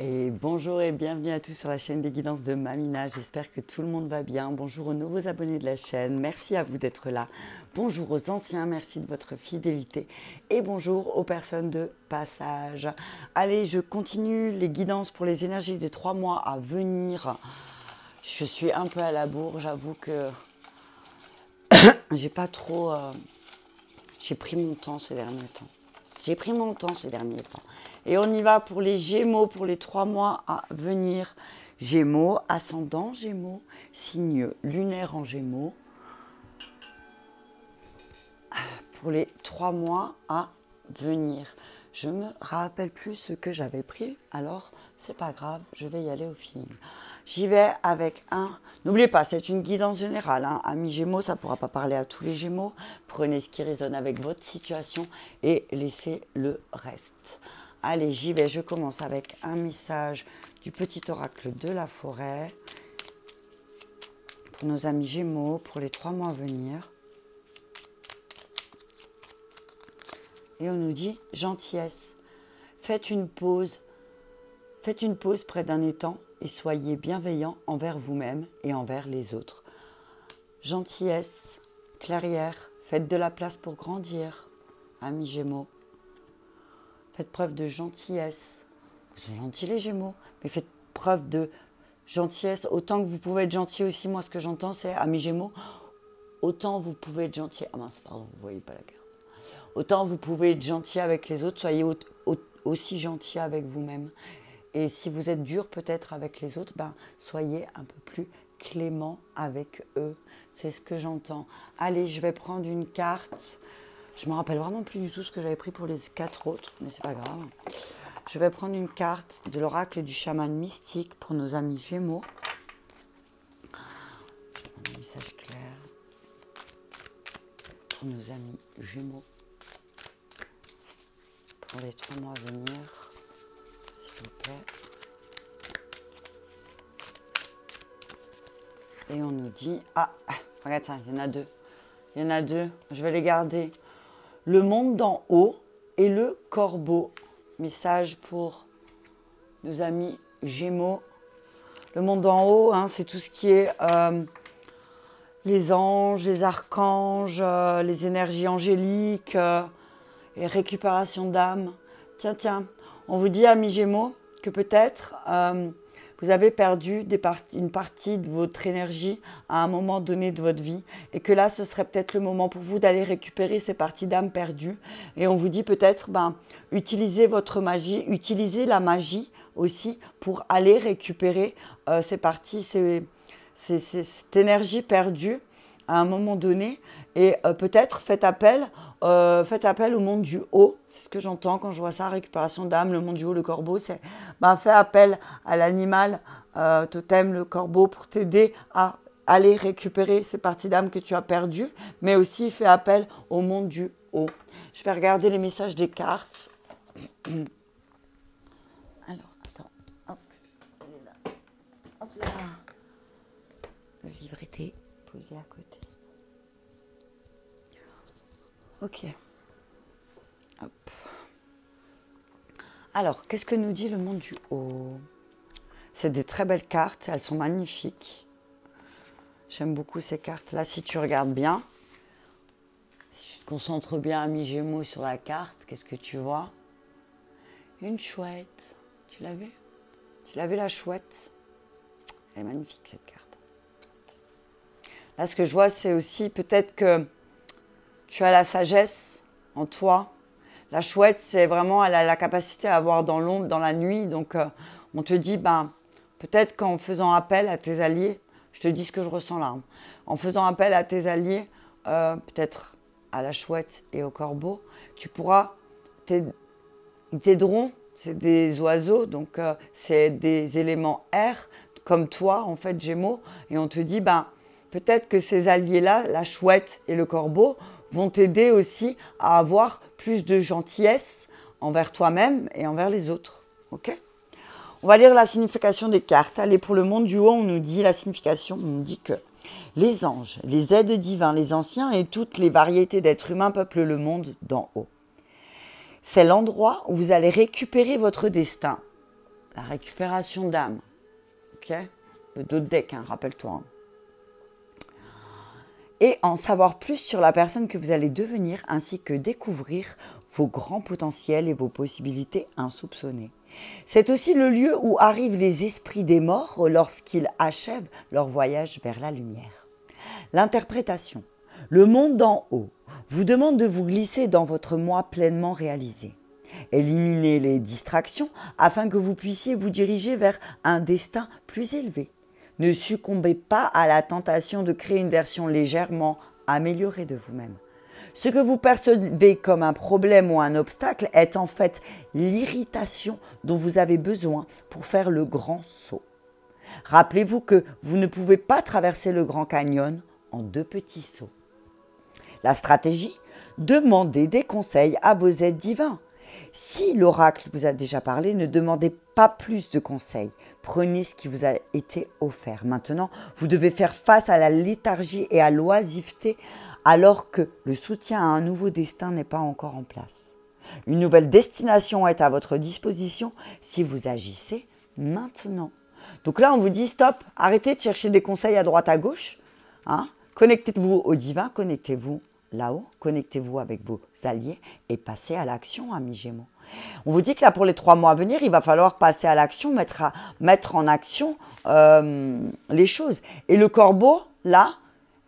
Et bonjour et bienvenue à tous sur la chaîne des guidances de Mamina. J'espère que tout le monde va bien. Bonjour aux nouveaux abonnés de la chaîne. Merci à vous d'être là. Bonjour aux anciens. Merci de votre fidélité. Et bonjour aux personnes de passage. Allez, je continue les guidances pour les énergies des trois mois à venir. Je suis un peu à la bourre. J'avoue que j'ai pas trop. euh, J'ai pris mon temps ces derniers temps. J'ai pris mon temps ces derniers temps. Et on y va pour les Gémeaux pour les trois mois à venir. Gémeaux, ascendant Gémeaux, signe lunaire en Gémeaux. Pour les trois mois à venir. Je me rappelle plus ce que j'avais pris, alors c'est pas grave, je vais y aller au feeling. J'y vais avec un. N'oubliez pas, c'est une guidance générale. Hein. Amis Gémeaux, ça ne pourra pas parler à tous les Gémeaux. Prenez ce qui résonne avec votre situation et laissez le reste. Allez, j'y vais. Je commence avec un message du petit oracle de la forêt pour nos amis Gémeaux pour les trois mois à venir. Et on nous dit gentillesse. Faites une pause. Faites une pause près d'un étang et soyez bienveillant envers vous-même et envers les autres. Gentillesse, clairière, faites de la place pour grandir, amis Gémeaux. Faites preuve de gentillesse. Vous sont gentils les Gémeaux, mais faites preuve de gentillesse autant que vous pouvez être gentil aussi. Moi, ce que j'entends, c'est amis Gémeaux, autant vous pouvez être gentil. Ah mince, pardon, vous voyez pas la carte. Autant vous pouvez être gentil avec les autres, soyez au- au- aussi gentil avec vous-même. Et si vous êtes dur peut-être avec les autres, ben, soyez un peu plus clément avec eux. C'est ce que j'entends. Allez, je vais prendre une carte. Je me rappelle vraiment plus du tout ce que j'avais pris pour les quatre autres, mais c'est pas grave. Je vais prendre une carte de l'oracle du chaman mystique pour nos amis Gémeaux. Un message clair pour nos amis Gémeaux pour les trois mois à venir, s'il vous plaît. Et on nous dit, ah, regarde ça, il y en a deux. Il y en a deux, je vais les garder. Le monde d'en haut et le corbeau. Message pour nos amis Gémeaux. Le monde d'en haut, hein, c'est tout ce qui est euh, les anges, les archanges, euh, les énergies angéliques euh, et récupération d'âme. Tiens, tiens, on vous dit, amis Gémeaux, que peut-être vous avez perdu une partie de votre énergie à un moment donné de votre vie et que là, ce serait peut-être le moment pour vous d'aller récupérer ces parties d'âme perdues. Et on vous dit peut-être, ben, utilisez votre magie, utilisez la magie aussi pour aller récupérer euh, ces parties, ces- ces- ces- cette énergie perdue à un moment donné et euh, peut-être faites appel, euh, faites appel au monde du haut. C'est ce que j'entends quand je vois ça, récupération d'âme, le monde du haut, le corbeau. C'est ben, fais appel à l'animal euh, totem, le corbeau, pour t'aider à aller récupérer ces parties d'âme que tu as perdues, mais aussi fais appel au monde du haut. Je vais regarder les messages des cartes. Alors, attends, hop, là. Hop là. Le livre était posé à côté. Ok. Alors, qu'est-ce que nous dit le monde du haut? C'est des très belles cartes, elles sont magnifiques. J'aime beaucoup ces cartes-là. Si tu regardes bien, si tu te concentres bien, ami Gémeaux, sur la carte, qu'est-ce que tu vois? Une chouette. Tu l'as vue? Tu l'as vue la chouette? Elle est magnifique cette carte. Là, ce que je vois, c'est aussi peut-être que tu as la sagesse en toi. La chouette, c'est vraiment, elle a la capacité à voir dans l'ombre, dans la nuit. Donc, euh, on te dit, ben, peut-être qu'en faisant appel à tes alliés, je te dis ce que je ressens là, hein. en faisant appel à tes alliés, euh, peut-être à la chouette et au corbeau, tu pourras, ils t'aideront. C'est des oiseaux, donc euh, c'est des éléments air, comme toi, en fait, Gémeaux. Et on te dit, ben, peut-être que ces alliés-là, la chouette et le corbeau, vont t'aider aussi à avoir plus de gentillesse envers toi-même et envers les autres. Ok? On va lire la signification des cartes. Allez, pour le monde du haut, on nous dit la signification, on nous dit que les anges, les aides divins, les anciens et toutes les variétés d'êtres humains peuplent le monde d'en haut. C'est l'endroit où vous allez récupérer votre destin. la récupération d'âme. Ok? Le dos de deck, hein, rappelle-toi. Hein. Et en savoir plus sur la personne que vous allez devenir, ainsi que découvrir vos grands potentiels et vos possibilités insoupçonnées. C'est aussi le lieu où arrivent les esprits des morts lorsqu'ils achèvent leur voyage vers la lumière. L'interprétation. Le monde d'en haut vous demande de vous glisser dans votre moi pleinement réalisé. Éliminez les distractions afin que vous puissiez vous diriger vers un destin plus élevé. Ne succombez pas à la tentation de créer une version légèrement améliorée de vous-même. Ce que vous percevez comme un problème ou un obstacle est en fait l'irritation dont vous avez besoin pour faire le grand saut. Rappelez-vous que vous ne pouvez pas traverser le Grand Canyon en deux petits sauts. La stratégie Demandez des conseils à vos aides divins. Si l'oracle vous a déjà parlé, ne demandez pas plus de conseils. Prenez ce qui vous a été offert. Maintenant, vous devez faire face à la léthargie et à l'oisiveté alors que le soutien à un nouveau destin n'est pas encore en place. Une nouvelle destination est à votre disposition si vous agissez maintenant. Donc là, on vous dit stop, arrêtez de chercher des conseils à droite à gauche. Hein. Connectez-vous au divin, connectez-vous là-haut, connectez-vous avec vos alliés et passez à l'action, amis Gémeaux. On vous dit que là, pour les trois mois à venir, il va falloir passer à l'action, mettre, mettre en action euh, les choses. Et le corbeau, là,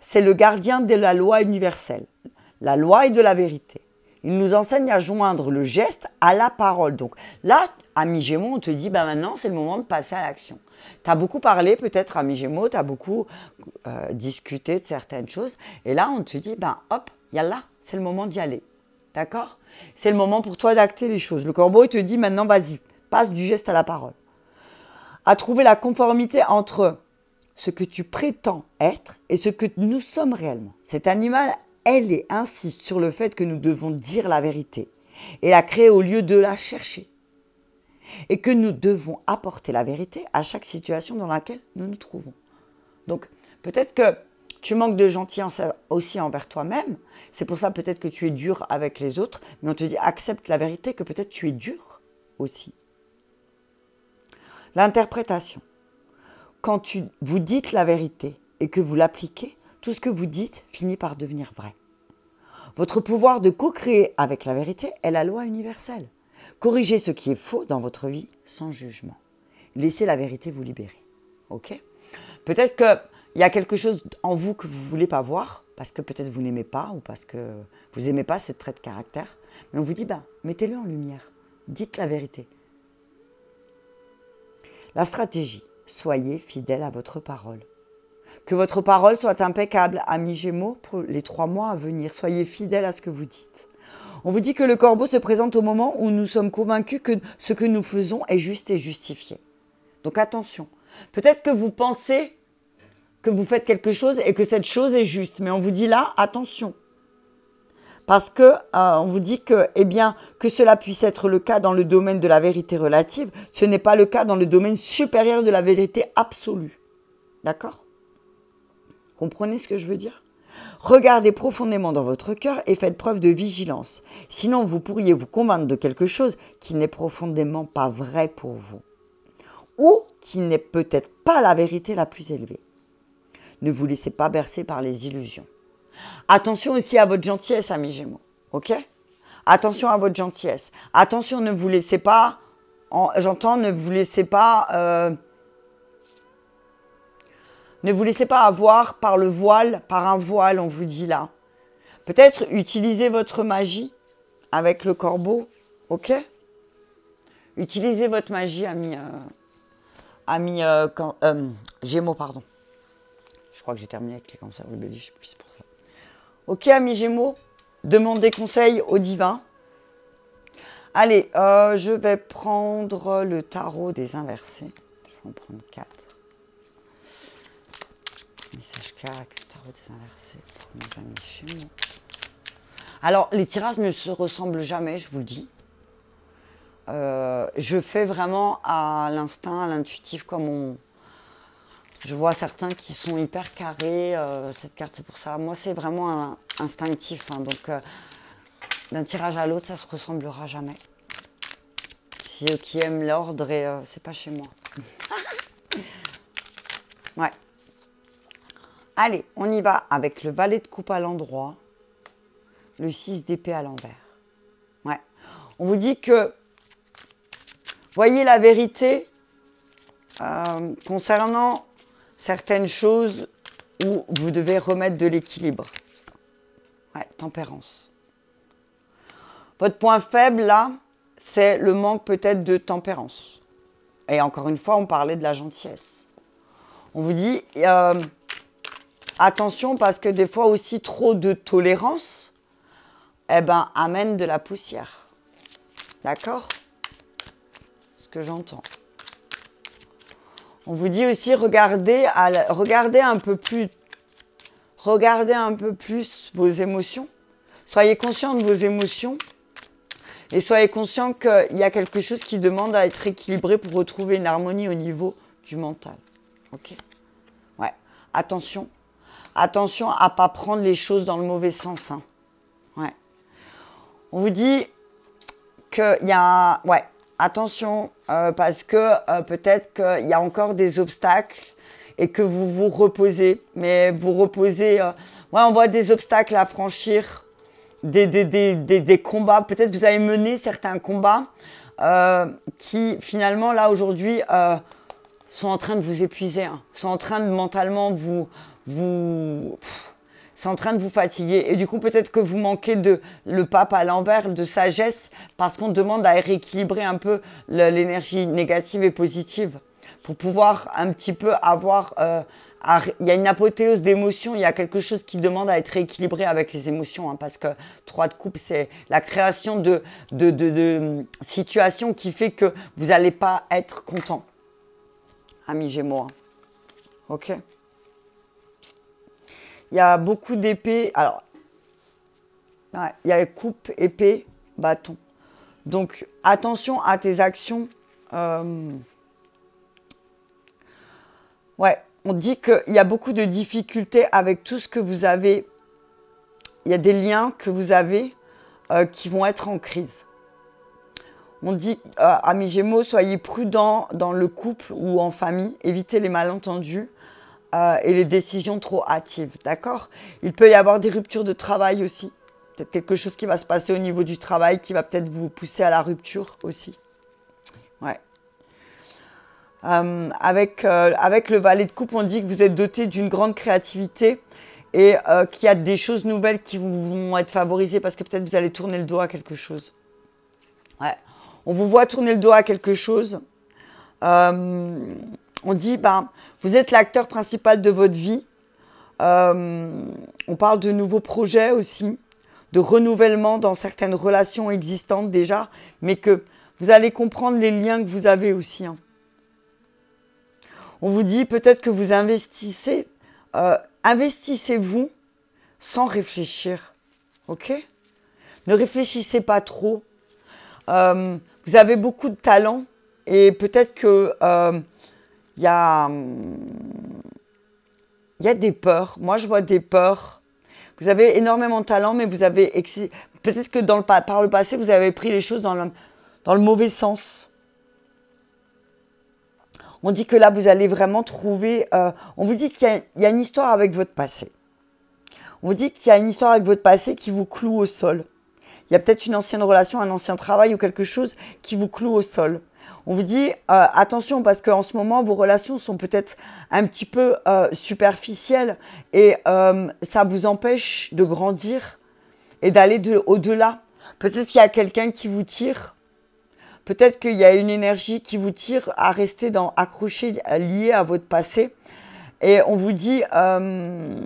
c'est le gardien de la loi universelle, la loi et de la vérité. Il nous enseigne à joindre le geste à la parole. Donc là, ami Gémeaux, on te dit, ben maintenant, c'est le moment de passer à l'action. Tu as beaucoup parlé, peut-être, ami Gémeaux, tu as beaucoup euh, discuté de certaines choses. Et là, on te dit, ben hop, il y a là, c'est le moment d'y aller. D'accord? C'est le moment pour toi d'acter les choses. Le corbeau, il te dit, maintenant, vas-y, passe du geste à la parole. À trouver la conformité entre ce que tu prétends être et ce que nous sommes réellement. Cet animal, elle, insiste sur le fait que nous devons dire la vérité et la créer au lieu de la chercher. Et que nous devons apporter la vérité à chaque situation dans laquelle nous nous trouvons. Donc, peut-être que tu manques de gentillesse aussi envers toi-même. C'est pour ça peut-être que tu es dur avec les autres. Mais on te dit accepte la vérité que peut-être tu es dur aussi. L'interprétation quand tu, vous dites la vérité et que vous l'appliquez, tout ce que vous dites finit par devenir vrai. Votre pouvoir de co-créer avec la vérité est la loi universelle. Corrigez ce qui est faux dans votre vie sans jugement. Laissez la vérité vous libérer. Ok? Peut-être qu'il y a quelque chose en vous que vous ne voulez pas voir, parce que peut-être vous n'aimez pas ou parce que vous n'aimez pas cette trait de caractère. Mais on vous dit, ben, mettez-le en lumière. Dites la vérité. La stratégie soyez fidèle à votre parole. Que votre parole soit impeccable, amis Gémeaux, pour les trois mois à venir. Soyez fidèle à ce que vous dites. On vous dit que le corbeau se présente au moment où nous sommes convaincus que ce que nous faisons est juste et justifié. Donc attention. Peut-être que vous pensez que vous faites quelque chose et que cette chose est juste, mais on vous dit là, attention parce que euh, on vous dit que, eh bien, que cela puisse être le cas dans le domaine de la vérité relative, ce n'est pas le cas dans le domaine supérieur de la vérité absolue. D'accord? Comprenez ce que je veux dire? Regardez profondément dans votre cœur et faites preuve de vigilance. Sinon, vous pourriez vous convaincre de quelque chose qui n'est profondément pas vrai pour vous. Ou qui n'est peut-être pas la vérité la plus élevée. Ne vous laissez pas bercer par les illusions. Attention aussi à votre gentillesse, amis Gémeaux. Ok? Attention à votre gentillesse. Attention, ne vous laissez pas. J'entends, ne vous laissez pas. Euh, ne vous laissez pas avoir par le voile, par un voile, on vous dit là. Peut-être utilisez votre magie avec le corbeau. Ok? Utilisez votre magie, amis. Euh, amis euh, Gémeaux, pardon. Je crois que j'ai terminé avec les cancers du je sais plus pour ça. Ok, amis Gémeaux, demandez conseil au divin. Allez, euh, je vais prendre le tarot des inversés. Je vais en prendre 4. Message 4, tarot des inversés pour mes amis Gémeaux. Alors, les tirages ne se ressemblent jamais, je vous le dis. Euh, je fais vraiment à l'instinct, à l'intuitif, comme on, je vois certains qui sont hyper carrés. Euh, cette carte, c'est pour ça. Moi, c'est vraiment instinctif. Hein, donc, euh, d'un tirage à l'autre, ça se ressemblera jamais. ceux qui aiment l'ordre euh, c'est pas chez moi. ouais. Allez, on y va avec le valet de coupe à l'endroit, le 6 d'épée à l'envers. Ouais. On vous dit que, voyez la vérité concernant certaines choses où vous devez remettre de l'équilibre. Ouais, tempérance. Votre point faible, là, c'est le manque peut-être de tempérance. Et encore une fois, on parlait de la gentillesse. On vous dit, euh, attention parce que des fois aussi trop de tolérance, eh ben, amène de la poussière. D'accord? Ce que j'entends. On vous dit aussi, regardez, regardez un peu plus, regardez un peu plus vos émotions. Soyez conscient de vos émotions et soyez conscient qu'il y a quelque chose qui demande à être équilibré pour retrouver une harmonie au niveau du mental. Ok? Ouais. Attention. Attention à pas prendre les choses dans le mauvais sens. Hein. Ouais. On vous dit qu'il y a... Ouais. Attention, euh, parce que euh, peut-être qu'il y a encore des obstacles et que vous vous reposez. Mais vous reposez... Euh, ouais, on voit des obstacles à franchir des, combats. Peut-être vous avez mené certains combats qui finalement là aujourd'hui sont en train de vous épuiser, hein. sont en train de mentalement vous, c'est en train de vous fatiguer. Et du coup, peut-être que vous manquez de le pape à l'envers, de sagesse, parce qu'on demande à rééquilibrer un peu l'énergie négative et positive pour pouvoir un petit peu avoir euh, il y a une apothéose d'émotions, il y a quelque chose qui demande à être équilibré avec les émotions, hein, parce que trois de coupe, c'est la création de, de, de, hum, situations qui fait que vous n'allez pas être content. Ami Gémeaux. Hein. Ok? Il y a beaucoup d'épées. Alors, il y a coupe, épée, bâton. Donc, attention à tes actions. Euh, ouais, on dit qu'il y a beaucoup de difficultés avec tout ce que vous avez. Il y a des liens que vous avez euh, qui vont être en crise. On dit, euh, amis Gémeaux, soyez prudents dans le couple ou en famille, évitez les malentendus euh, et les décisions trop hâtives, d'accord? Il peut y avoir des ruptures de travail aussi. Peut-être quelque chose qui va se passer au niveau du travail qui va peut-être vous pousser à la rupture aussi. Ouais. Euh, avec, euh, avec le valet de coupe, on dit que vous êtes doté d'une grande créativité et qu'il y a des choses nouvelles qui vont être favorisées parce que peut-être vous allez tourner le dos à quelque chose. Ouais. On vous voit tourner le dos à quelque chose. on dit, ben, vous êtes l'acteur principal de votre vie. on parle de nouveaux projets aussi, de renouvellement dans certaines relations existantes déjà, mais que vous allez comprendre les liens que vous avez aussi. Hein. On vous dit peut-être que vous investissez, euh, investissez-vous sans réfléchir. OK? Ne réfléchissez pas trop. Euh, vous avez beaucoup de talent et peut-être que euh, il y, a, y a des peurs. Moi, je vois des peurs. Vous avez énormément de talent, mais vous avez peut-être que dans le, par le passé, vous avez pris les choses dans le, dans le mauvais sens. On dit que là, vous allez vraiment trouver... Euh, on vous dit qu'il y, a une histoire avec votre passé. On vous dit qu'il y a une histoire avec votre passé qui vous cloue au sol. Il y a peut-être une ancienne relation, un ancien travail ou quelque chose qui vous cloue au sol. On vous dit euh, attention parce qu'en ce moment vos relations sont peut-être un petit peu euh, superficielles et ça vous empêche de grandir et d'aller au-delà. Peut-être qu'il y a quelqu'un qui vous tire Peut-être qu'il y a une énergie qui vous tire à rester dans, accroché, lié à votre passé. Et on vous dit, euh,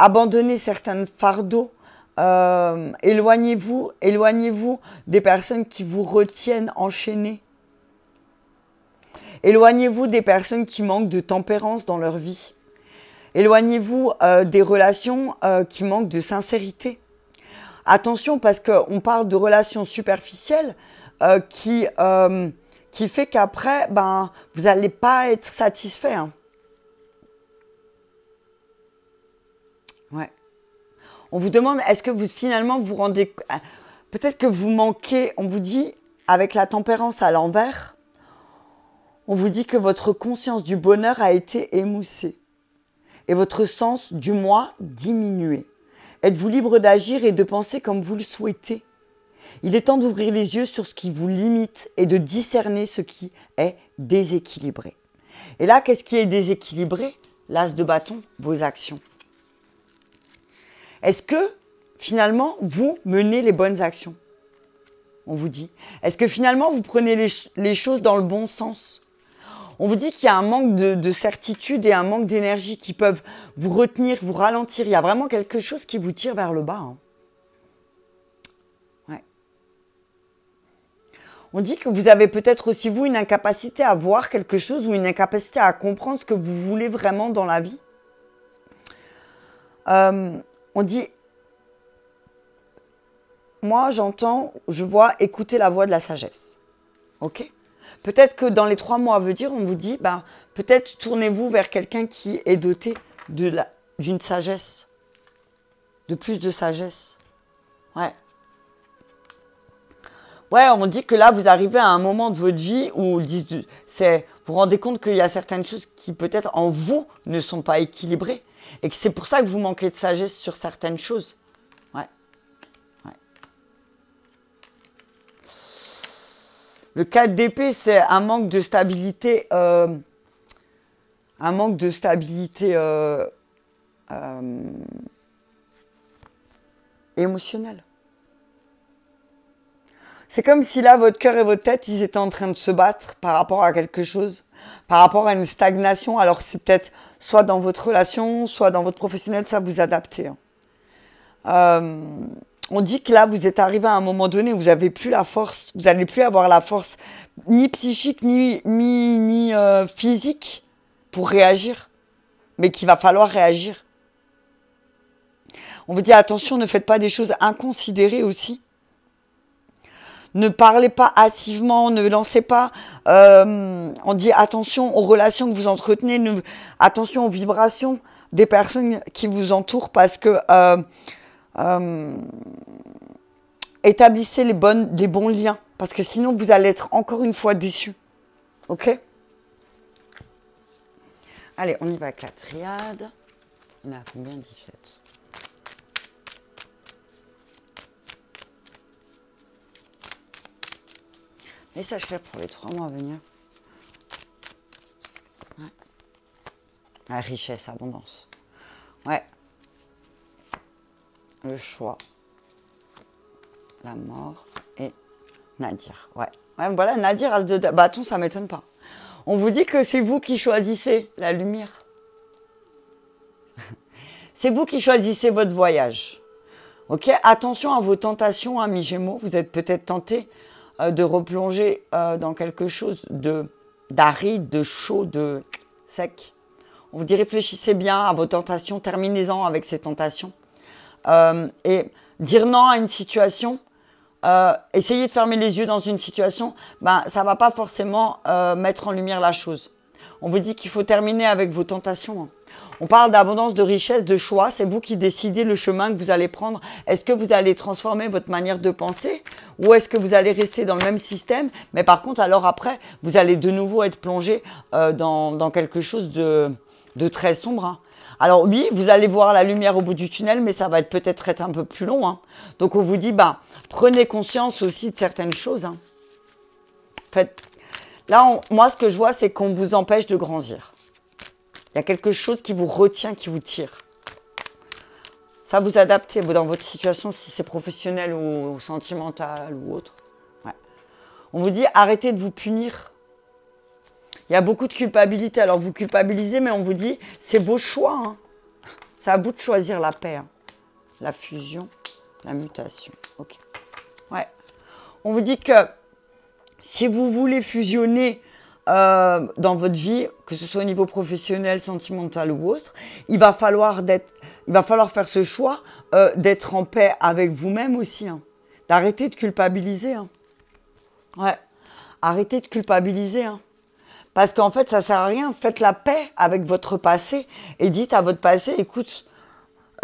abandonnez certains fardeaux, euh, éloignez-vous, des personnes qui vous retiennent enchaînés. Éloignez-vous des personnes qui manquent de tempérance dans leur vie. Éloignez-vous euh, des relations qui manquent de sincérité. Attention parce qu'on parle de relations superficielles, euh, qui, euh, qui fait qu'après, ben, vous n'allez pas être satisfait. Hein. Ouais. On vous demande, est-ce que vous finalement vous rendez... Peut-être que vous manquez, on vous dit, avec la tempérance à l'envers, on vous dit que votre conscience du bonheur a été émoussée et votre sens du moi diminué. Êtes-vous libre d'agir et de penser comme vous le souhaitez? Il est temps d'ouvrir les yeux sur ce qui vous limite et de discerner ce qui est déséquilibré. Et là, qu'est-ce qui est déséquilibré? L'as de bâton, vos actions. Est-ce que finalement vous menez les bonnes actions? On vous dit. Est-ce que finalement vous prenez les, choses dans le bon sens? On vous dit qu'il y a un manque de, certitude et un manque d'énergie qui peuvent vous retenir, vous ralentir. Il y a vraiment quelque chose qui vous tire vers le bas. Hein. On dit que vous avez peut-être aussi, vous, une incapacité à voir quelque chose ou une incapacité à comprendre ce que vous voulez vraiment dans la vie. Euh, on dit, moi j'entends, je vois écouter la voix de la sagesse. Ok? Peut-être que dans les trois mois à venir, on vous dit, ben, peut-être tournez-vous vers quelqu'un qui est doté d'une sagesse, de plus de sagesse. Ouais. Ouais, on dit que là, vous arrivez à un moment de votre vie où c'est, vous vous rendez compte qu'il y a certaines choses qui peut-être en vous ne sont pas équilibrées et que c'est pour ça que vous manquez de sagesse sur certaines choses. Ouais. Le 4 d'épée, c'est un manque de stabilité, euh, un manque de stabilité euh, euh, émotionnelle. C'est comme si là, votre cœur et votre tête, ils étaient en train de se battre par rapport à quelque chose, par rapport à une stagnation. Alors c'est peut-être soit dans votre relation, soit dans votre professionnel, ça vous adapter. Hein. Euh, on dit que là, vous êtes arrivé à un moment donné où vous n'avez plus la force, vous n'allez plus avoir la force ni psychique, ni, ni, ni euh, physique pour réagir, mais qu'il va falloir réagir. On vous dit attention, ne faites pas des choses inconsidérées aussi ne parlez pas hâtivement, ne lancez pas. Euh, on dit attention aux relations que vous entretenez, attention aux vibrations des personnes qui vous entourent parce que euh, euh, établissez les, bonnes, les bons liens parce que sinon vous allez être encore une fois déçu. Ok? Allez, on y va avec la triade. On a combien? 17 Message clair pour les trois mois à venir. La richesse, abondance. Ouais. Le choix. La mort et Nadir. Ouais. Ouais, voilà, Nadir, as de bâton, ça m'étonne pas. On vous dit que c'est vous qui choisissez la lumière. c'est vous qui choisissez votre voyage. Ok Attention à vos tentations, amis Gémeaux. Vous êtes peut-être tentés euh, de replonger euh, dans quelque chose de d'aride, de chaud, de sec. On vous dit réfléchissez bien à vos tentations, terminez-en avec ces tentations. Euh, et dire non à une situation, essayer de fermer les yeux dans une situation, ben, ça ne va pas forcément mettre en lumière la chose. On vous dit qu'il faut terminer avec vos tentations. Hein. On parle d'abondance, de richesse, de choix. C'est vous qui décidez le chemin que vous allez prendre. Est-ce que vous allez transformer votre manière de penser ou est-ce que vous allez rester dans le même système? Mais par contre, alors après, vous allez de nouveau être plongé euh, dans, quelque chose de, très sombre. Hein. Alors oui, vous allez voir la lumière au bout du tunnel, mais ça va être peut-être être un peu plus long. Hein. Donc on vous dit, bah, prenez conscience aussi de certaines choses. Hein. En fait, là, moi, ce que je vois, c'est qu'on vous empêche de grandir. Il y a quelque chose qui vous retient, qui vous tire. Ça vous adaptez dans votre situation, si c'est professionnel ou, sentimental ou autre. On vous dit arrêtez de vous punir. Il y a beaucoup de culpabilité. Alors vous culpabilisez, mais on vous dit c'est vos choix. Hein. C'est à vous de choisir la paix. Hein. La fusion, la mutation. Ok. Ouais. On vous dit que si vous voulez fusionner euh, dans votre vie, que ce soit au niveau professionnel, sentimental ou autre, il va falloir, il va falloir faire ce choix euh, d'être en paix avec vous-même aussi, hein. d'arrêter de culpabiliser. Hein. Ouais, arrêtez de culpabiliser. Hein. Parce qu'en fait, ça sert à rien. Faites la paix avec votre passé et dites à votre passé, écoute,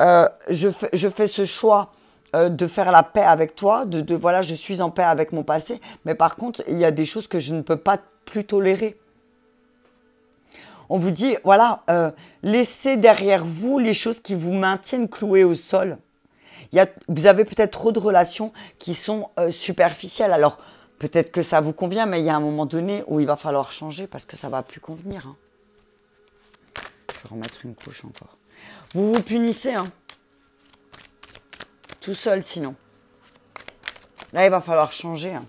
euh, je, fais, je fais ce choix de faire la paix avec toi, de, voilà, je suis en paix avec mon passé, mais par contre, il y a des choses que je ne peux pas plus tolérer. On vous dit, voilà, euh, laissez derrière vous les choses qui vous maintiennent cloués au sol. Vous avez peut-être trop de relations qui sont euh, superficielles. Alors, peut-être que ça vous convient, mais il y a un moment donné où il va falloir changer parce que ça ne va plus convenir. Hein. Je vais remettre une couche encore. Vous vous punissez, hein. Tout seul, sinon. Là, il va falloir changer. Hein.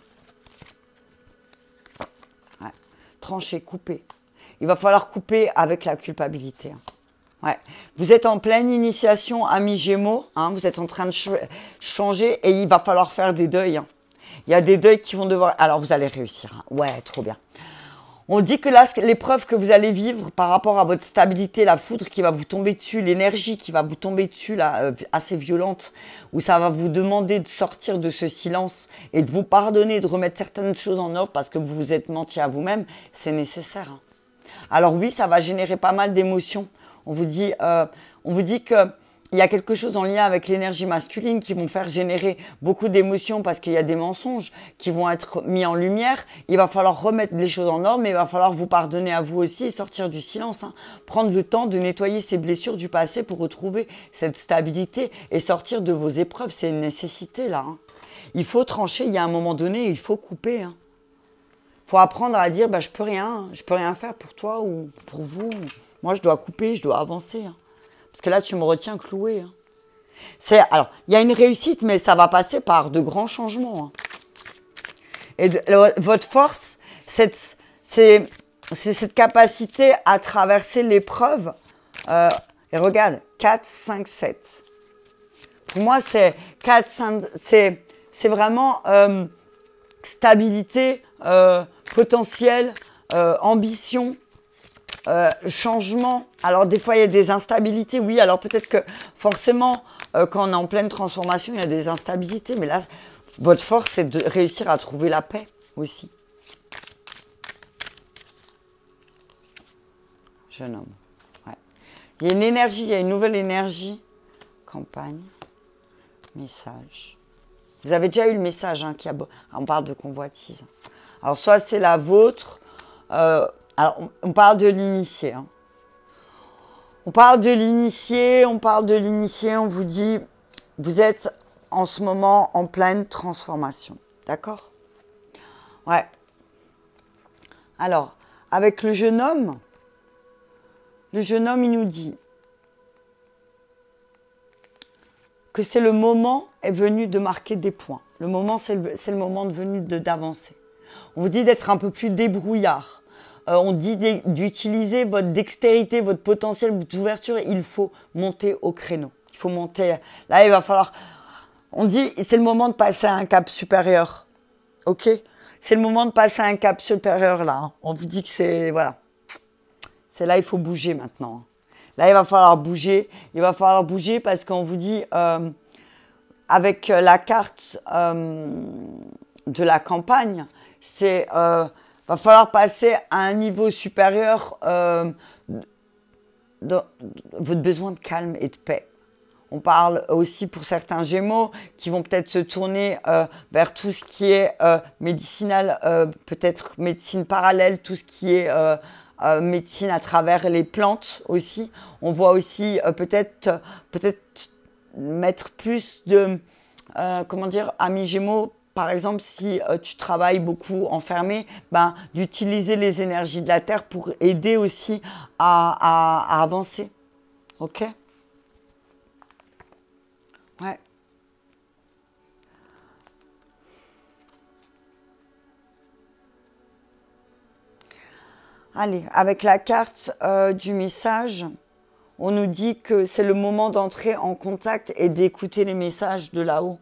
Trancher, couper. Il va falloir couper avec la culpabilité. Hein. Vous êtes en pleine initiation, ami Gémeaux. Hein, vous êtes en train de changer et il va falloir faire des deuils. Hein. Il y a des deuils qui vont devoir. Alors vous allez réussir. Ouais, trop bien. On dit que l'épreuve que vous allez vivre par rapport à votre stabilité, la foudre qui va vous tomber dessus, l'énergie qui va vous tomber dessus, là, euh, assez violente, où ça va vous demander de sortir de ce silence et de vous pardonner, de remettre certaines choses en ordre parce que vous vous êtes menti à vous-même, c'est nécessaire. Hein. Alors oui, ça va générer pas mal d'émotions. On vous dit, euh, on vous dit que il y a quelque chose en lien avec l'énergie masculine qui vont faire générer beaucoup d'émotions parce qu'il y a des mensonges qui vont être mis en lumière. Il va falloir remettre les choses en ordre, mais il va falloir vous pardonner à vous aussi et sortir du silence. Hein. Prendre le temps de nettoyer ces blessures du passé pour retrouver cette stabilité et sortir de vos épreuves. C'est une nécessité là. Hein. Il faut trancher, il y a un moment donné, il faut couper. Hein. Il faut apprendre à dire bah, je peux rien, je peux rien faire pour toi ou pour vous. Moi, je dois couper, je dois avancer. Hein. Parce que là, tu me retiens cloué. Hein. Alors, il y a une réussite, mais ça va passer par de grands changements. Hein. Et votre force, c'est, cette capacité à traverser l'épreuve. Euh, et regarde, 4, 5, 7. Pour moi, c'est 4, 5, c'est, c'est vraiment euh, stabilité, euh, potentiel, ambition, euh, changement. Alors des fois il y a des instabilités, oui. Alors peut-être que forcément euh, quand on est en pleine transformation il y a des instabilités, mais là votre force c'est de réussir à trouver la paix aussi. Jeune homme. Il y a une énergie, il y a une nouvelle énergie. Campagne, message. Vous avez déjà eu le message hein, qui a... On parle de convoitise. Alors soit c'est la vôtre, euh, alors, on, parle de l'initié. Hein. On parle de l'initié, on parle de l'initié, on vous dit, vous êtes en ce moment en pleine transformation. D'accord? Ouais. Alors, avec le jeune homme, le jeune homme, il nous dit que c'est le moment est venu de marquer des points. Le moment, c'est le, le, moment venu d'avancer. On vous dit d'être un peu plus débrouillard euh, on dit d'utiliser votre dextérité, votre potentiel, votre ouverture. Il faut monter au créneau. Il faut monter. Là, il va falloir. On dit, c'est le moment de passer à un cap supérieur. OK? C'est le moment de passer à un cap supérieur, là. Hein. On vous dit que c'est. Voilà. C'est là, il faut bouger maintenant. Là, il va falloir bouger. Il va falloir bouger parce qu'on vous dit, euh, avec la carte euh, de la campagne, c'est va falloir passer à un niveau supérieur euh, de, votre besoin de calme et de paix. On parle aussi pour certains Gémeaux qui vont peut-être se tourner euh, vers tout ce qui est euh, médicinal, peut-être médecine parallèle, tout ce qui est médecine à travers les plantes aussi. On voit aussi peut-être peut-être mettre plus de comment dire amis Gémeaux par exemple, si euh, tu travailles beaucoup enfermé, ben, d'utiliser les énergies de la Terre pour aider aussi à, avancer. Ok? Ouais. Allez, avec la carte euh, du message, on nous dit que c'est le moment d'entrer en contact et d'écouter les messages de là-haut.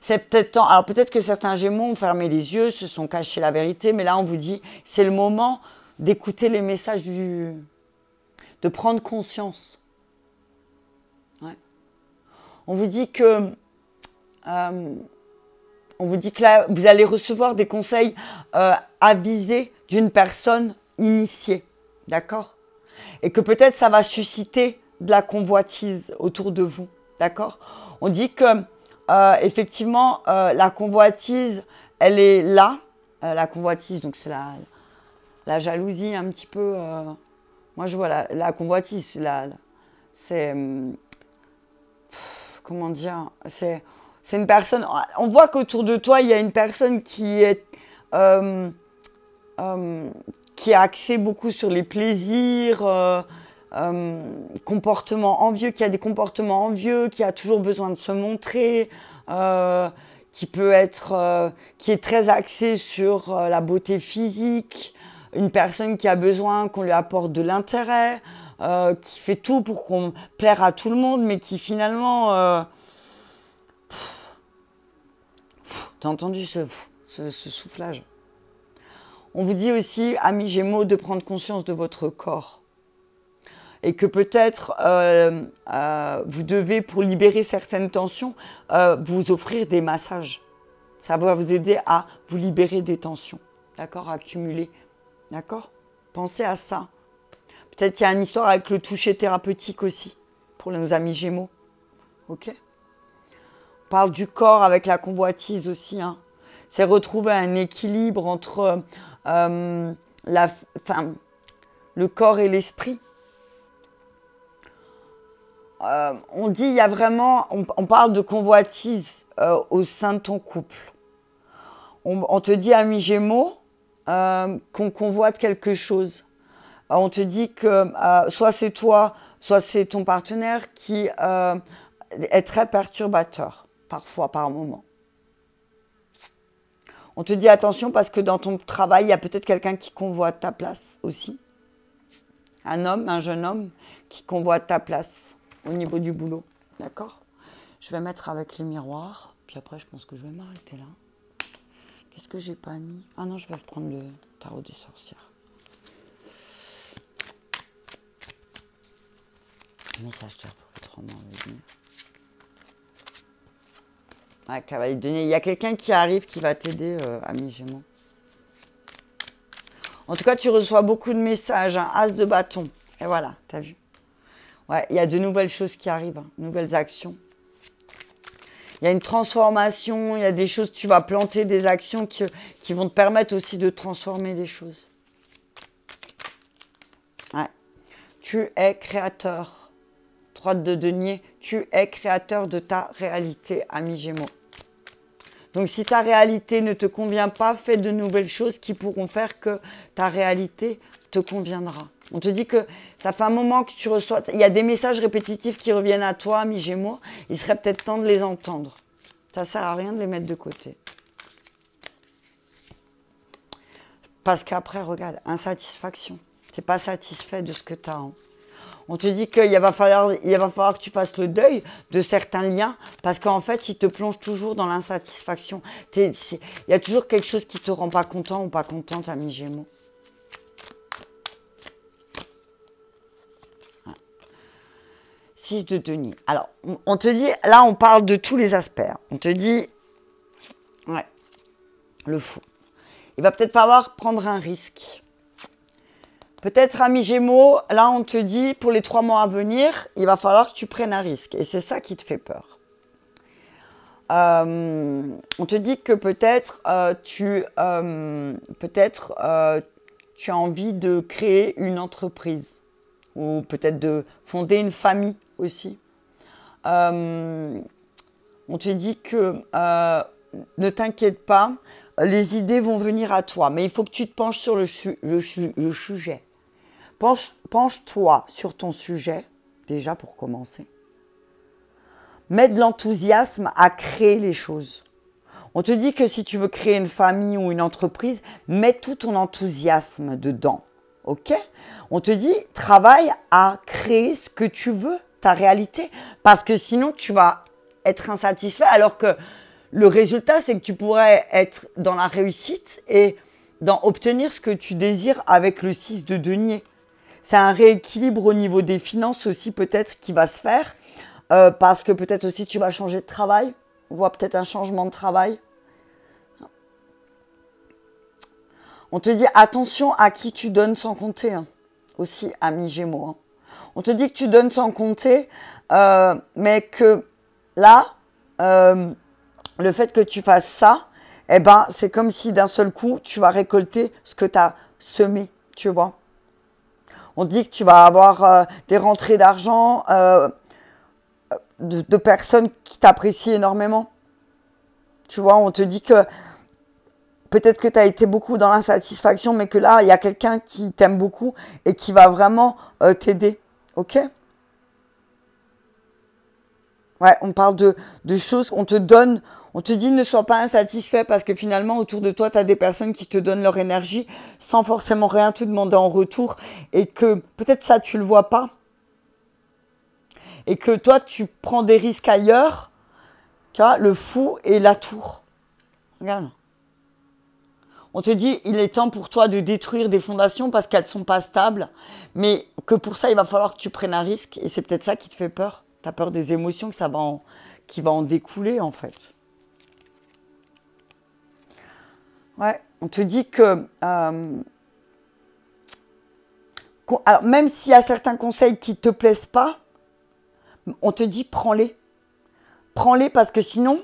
C'est peut-être Alors peut-être que certains Gémeaux ont fermé les yeux, se sont cachés la vérité, mais là on vous dit c'est le moment d'écouter les messages du, de prendre conscience. On vous dit que euh, on vous dit que là vous allez recevoir des conseils euh, avisés d'une personne initiée, d'accord? Et que peut-être ça va susciter de la convoitise autour de vous, d'accord? On dit que euh, effectivement, euh, la convoitise, elle est là. Euh, la convoitise, donc c'est la, la jalousie un petit peu. moi, je vois la, convoitise, c'est la, hum, comment dire, c'est une personne. On voit qu'autour de toi, il y a une personne qui est hum, hum, qui a axé beaucoup sur les plaisirs, euh, comportement envieux, qui a des comportements envieux, qui a toujours besoin de se montrer, euh, qui peut être, euh, qui est très axé sur la beauté physique, une personne qui a besoin qu'on lui apporte de l'intérêt, qui fait tout pour qu'on plaire à tout le monde, mais qui finalement, t'as entendu ce, ce, ce soufflage? On vous dit aussi, amis Gémeaux, de prendre conscience de votre corps et que peut-être euh, euh, vous devez, pour libérer certaines tensions, euh, vous offrir des massages. Ça va vous aider à vous libérer des tensions, d'accord, à accumuler, d'accord Pensez à ça. Peut-être qu'il y a une histoire avec le toucher thérapeutique aussi, pour nos amis Gémeaux, ok On parle du corps avec la convoitise aussi, hein. C'est retrouver un équilibre entre la, le corps et l'esprit euh, on dit, il y a vraiment, on, parle de convoitise euh, au sein de ton couple. On, te dit, ami Gémeaux, euh, qu'on convoite quelque chose. on te dit que soit c'est toi, soit c'est ton partenaire qui est très perturbateur, parfois, par moment. On te dit attention parce que dans ton travail, il y a peut-être quelqu'un qui convoite ta place aussi. Un homme, un jeune homme qui convoite ta place au niveau du boulot. D'accord? Je vais mettre avec les miroirs. Puis après, je pense que je vais m'arrêter là. Qu'est-ce que j'ai pas mis? Ah non, je vais prendre le tarot des sorcières. Message pour votre Ouais, cavalier Il y a quelqu'un qui arrive qui va t'aider, euh, ami Gémeaux. En tout cas, tu reçois beaucoup de messages. Hein. As de bâton. Et voilà, t'as vu Ouais, il y a de nouvelles choses qui arrivent, hein, nouvelles actions. Il y a une transformation, il y a des choses, tu vas planter des actions qui, vont te permettre aussi de transformer les choses. Ouais. Tu es créateur. Droite de denier, tu es créateur de ta réalité, ami Gémeaux. Donc si ta réalité ne te convient pas, fais de nouvelles choses qui pourront faire que ta réalité te conviendra. On te dit que ça fait un moment que tu reçois. Il y a des messages répétitifs qui reviennent à toi, mi Gémeaux. Il serait peut-être temps de les entendre. Ça sert à rien de les mettre de côté. Parce qu'après, regarde, insatisfaction. Tu n'es pas satisfait de ce que tu as. Hein. On te dit qu'il va, falloir, va falloir que tu fasses le deuil de certains liens parce qu'en fait, ils te plongent toujours dans l'insatisfaction. Il y a toujours quelque chose qui te rend pas content ou pas contente, ami Gémeaux. 6 de denier. Alors, on te dit, là, on parle de tous les aspects. Hein. On te dit, ouais, le fou. Il va peut-être falloir prendre un risque. Peut-être, ami Gémeaux, là, on te dit, pour les trois mois à venir, il va falloir que tu prennes un risque. Et c'est ça qui te fait peur. Euh, on te dit que peut-être euh, tu, euh, peut-être tu as envie de créer une entreprise ou peut-être de fonder une famille aussi. Euh, on te dit que euh, ne t'inquiète pas, les idées vont venir à toi, mais il faut que tu te penches sur le, sujet. Penche-toi sur ton sujet, déjà pour commencer. Mets de l'enthousiasme à créer les choses. On te dit que si tu veux créer une famille ou une entreprise, mets tout ton enthousiasme dedans. OK? On te dit, travaille à créer ce que tu veux ta réalité. Parce que sinon, tu vas être insatisfait alors que le résultat, c'est que tu pourrais être dans la réussite et dans obtenir ce que tu désires avec le 6 de denier. C'est un rééquilibre au niveau des finances aussi peut-être qui va se faire euh, parce que peut-être aussi tu vas changer de travail. On voit peut-être un changement de travail. On te dit attention à qui tu donnes sans compter. Hein. Aussi, ami Gémeaux. Hein. On te dit que tu donnes sans compter, euh, mais que là, euh, le fait que tu fasses ça, eh ben, c'est comme si d'un seul coup, tu vas récolter ce que tu as semé, tu vois. On dit que tu vas avoir euh, des rentrées d'argent de, de, personnes qui t'apprécient énormément. Tu vois, on te dit que peut-être que tu as été beaucoup dans l'insatisfaction, mais que là, il y a quelqu'un qui t'aime beaucoup et qui va vraiment t'aider. Ok? Ouais, on parle de, choses qu'on te donne. On te dit ne sois pas insatisfait parce que finalement autour de toi, tu as des personnes qui te donnent leur énergie sans forcément rien te demander en retour et que peut-être ça, tu le vois pas. Et que toi, tu prends des risques ailleurs. Tu vois, le fou et la tour. Regarde. On te dit, il est temps pour toi de détruire des fondations parce qu'elles sont pas stables, mais que pour ça, il va falloir que tu prennes un risque et c'est peut-être ça qui te fait peur. Tu as peur des émotions qui va en découler en fait. Ouais, on te dit que. Euh, alors, même s'il y a certains conseils qui ne te plaisent pas, on te dit prends-les. Prends-les parce que sinon,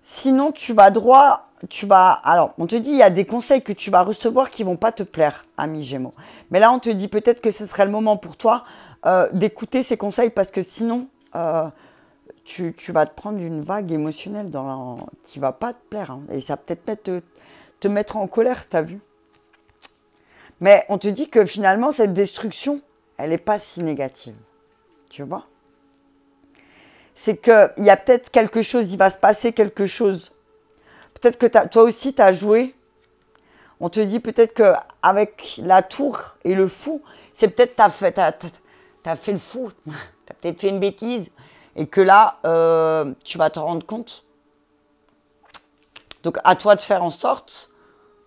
sinon tu vas droit. Tu vas. Alors, on te dit il y a des conseils que tu vas recevoir qui vont pas te plaire, ami Gémeaux. Mais là, on te dit peut-être que ce serait le moment pour toi euh, d'écouter ces conseils parce que sinon, euh, tu, vas te prendre une vague émotionnelle dans, qui va pas te plaire. Hein. et ça peut-être te, te mettre en colère, tu as vu. Mais on te dit que finalement, cette destruction, elle n'est pas si négative. Tu vois? C'est qu'il y a peut-être quelque chose, il va se passer quelque chose. Peut-être que toi aussi, tu as joué. On te dit peut-être qu'avec la tour et le fou, c'est peut-être tu as fait, as fait le fou tu as peut-être fait une bêtise et que là, euh, tu vas te rendre compte. Donc à toi de faire en sorte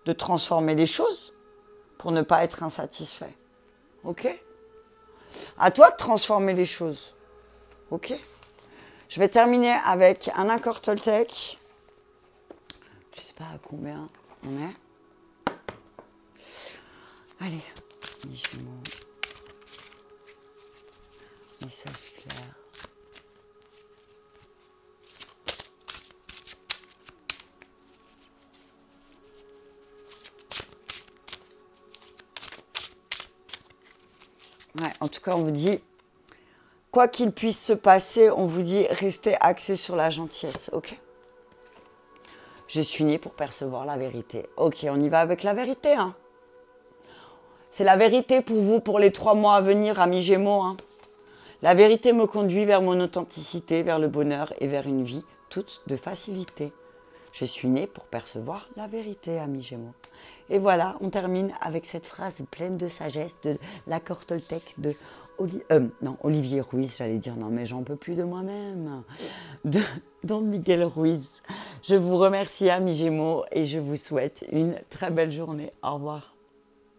de transformer les choses pour ne pas être insatisfait. Ok? À toi de transformer les choses. Ok? Je vais terminer avec un accord Toltec. Pas à combien on est. Allez, Message clair. Ouais, en tout cas, on vous dit, quoi qu'il puisse se passer, on vous dit, restez axé sur la gentillesse, ok? Je suis né pour percevoir la vérité. Ok, on y va avec la vérité, hein C'est la vérité pour vous pour les trois mois à venir, amis Gémeaux, hein la vérité me conduit vers mon authenticité, vers le bonheur et vers une vie toute de facilité. Je suis né pour percevoir la vérité, ami Gémeaux. Et voilà, on termine avec cette phrase pleine de sagesse de l'accord Toltec de euh, non, Olivier Ruiz, j'allais dire non mais j'en peux plus de moi-même, de Don Miguel Ruiz. Je vous remercie, ami Gémeaux, et je vous souhaite une très belle journée. Au revoir.